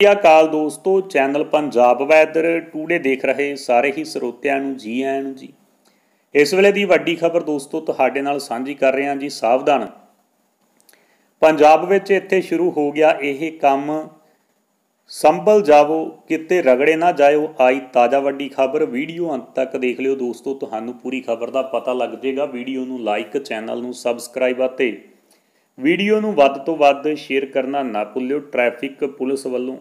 ਸਤਿ ਸ਼੍ਰੀ ਅਕਾਲ ਦੋਸਤੋ, channel Punjab weather today ਦੇਖ ਰਹੇ ਸਾਰੇ ਹੀ ਸਰੋਤਿਆਂ ਨੂੰ ਜੀ ਆਇਆਂ ਨੂੰ ਜੀ। ਇਸ ਵੇਲੇ ਦੀ ਵੱਡੀ ਖਬਰ ਦੋਸਤੋ, ਤੁਹਾਡੇ ਨਾਲ ਸਾਂਝੀ ਕਰ ਰਹੇ ਹਾਂ ਜੀ ਸਾਵਧਾਨ। ਪੰਜਾਬ ਵਿੱਚ ਇੱਥੇ ਸ਼ੁਰੂ ਹੋ ਗਿਆ ਇਹ ਕੰਮ। ਸੰਭਲ ਜਾਵੋ, ਕਿਤੇ ਰਗੜੇ ਨਾ ਜਾਇਓ, ਆਈ ਤਾਜ਼ਾ ਵੱਡੀ ਖਬਰ। ਵੀਡੀਓ ਅੰਤ ਤੱਕ ਦੇਖ ਲਿਓ ਦੋਸਤੋ, ਤੁਹਾਨੂੰ ਪੂਰੀ ਖਬਰ ਦਾ ਪਤਾ ਲੱਗ ਜਾਏਗਾ। ਵੀਡੀਓ ਨੂੰ ਲਾਈਕ, ਚੈਨਲ ਨੂੰ ਸਬਸਕ੍ਰਾਈਬ ਅਤੇ ਵੀਡੀਓ ਨੂੰ ਵੱਧ ਤੋਂ ਵੱਧ ਸ਼ੇਅਰ ਕਰਨਾ ਨਾ ਭੁੱਲਿਓ। ਟ੍ਰੈਫਿਕ ਪੁਲਿਸ ਵੱਲੋਂ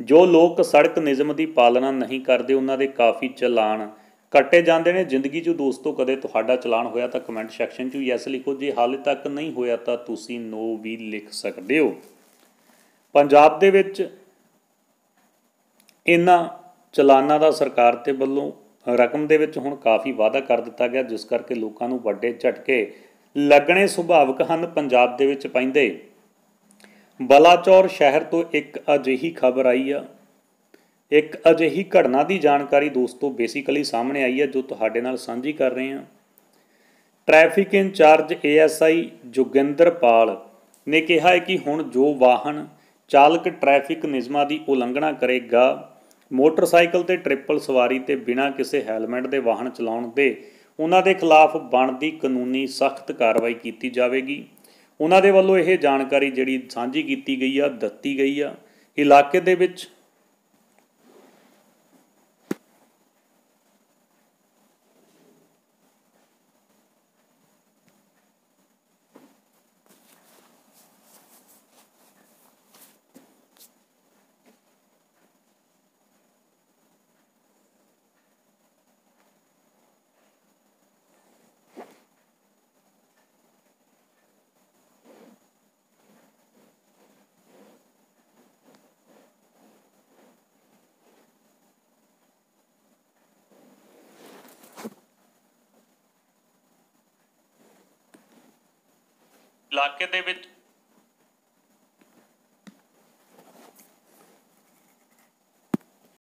ਜੋ ਲੋਕ ਸੜਕ ਨਿਯਮ ਦੀ ਪਾਲਣਾ ਨਹੀਂ ਕਰਦੇ, ਉਹਨਾਂ ਦੇ ਕਾਫੀ ਚਲਾਨ ਕੱਟੇ ਜਾਂਦੇ ਨੇ। ਜ਼ਿੰਦਗੀ 'ਚ ਦੋਸਤੋ, ਕਦੇ ਤੁਹਾਡਾ ਚਲਾਨ ਹੋਇਆ ਤਾਂ ਕਮੈਂਟ ਸੈਕਸ਼ਨ 'ਚ ਯੈਸ ਲਿਖੋ। ਜੇ ਹਾਲੇ ਤੱਕ ਨਹੀਂ ਹੋਇਆ ਤਾਂ ਤੁਸੀਂ ਨੋ ਵੀ ਲਿਖ ਸਕਦੇ ਹੋ। ਪੰਜਾਬ ਦੇ ਵਿੱਚ ਇਹਨਾਂ ਚਲਾਨਾਂ ਦਾ ਸਰਕਾਰ ਤੇ ਵੱਲੋਂ ਰਕਮ ਦੇ ਵਿੱਚ ਹੁਣ ਕਾਫੀ ਵਾਅਦਾ ਕਰ ਦਿੱਤਾ ਗਿਆ, ਜਿਸ ਕਰਕੇ ਲੋਕਾਂ ਨੂੰ ਵੱਡੇ ਝਟਕੇ ਲੱਗਣੇ ਸੁਭਾਵਿਕ ਹਨ ਪੰਜਾਬ ਦੇ ਵਿੱਚ ਪੈਂਦੇ। ਬਲਾਚੌਰ ਸ਼ਹਿਰ ਤੋਂ ਇੱਕ ਅਜਿਹੀ ਖਬਰ ਆਈ ਆ। ਇੱਕ ਅਜਿਹੀ ਘਟਨਾ ਦੀ ਜਾਣਕਾਰੀ ਦੋਸਤੋ ਬੇਸਿਕਲੀ ਸਾਹਮਣੇ ਆਈ ਹੈ ਜੋ ਤੁਹਾਡੇ ਨਾਲ ਸਾਂਝੀ ਕਰ ਰਹੇ ਹਾਂ ਟ੍ਰੈਫਿਕ ਇੰਚਾਰਜ ਏਐਸਆਈ ਜੋਗਿੰਦਰਪਾਲ ਨੇ ਕਿਹਾ ਹੈ ਕਿ ਹੁਣ ਜੋ ਵਾਹਨ ਚਾਲਕ ਟ੍ਰੈਫਿਕ ਨਿਯਮਾਂ ਦੀ ਉਲੰਘਣਾ ਕਰੇਗਾ, ਮੋਟਰਸਾਈਕਲ ਤੇ ਟ੍ਰਿਪਲ ਸਵਾਰੀ ਤੇ ਬਿਨਾਂ ਕਿਸੇ ਹੈਲਮਟ ਦੇ ਵਾਹਨ ਚਲਾਉਣ ਦੇ ਉਹਨਾਂ ਦੇ ਖਿਲਾਫ ਬਣਦੀ ਕਾਨੂੰਨੀ ਸਖਤ ਕਾਰਵਾਈ ਕੀਤੀ ਜਾਵੇਗੀ। ਉਹਨਾਂ ਦੇ ਵੱਲੋਂ ਇਹ ਜਾਣਕਾਰੀ ਜਿਹੜੀ ਸਾਂਝੀ ਕੀਤੀ ਗਈ ਆ, ਦਿੱਤੀ ਗਈ ਆ। ਇਲਾਕੇ ਦੇ ਵਿੱਚ ਇਲਾਕੇ ਦੇ ਵਿੱਚ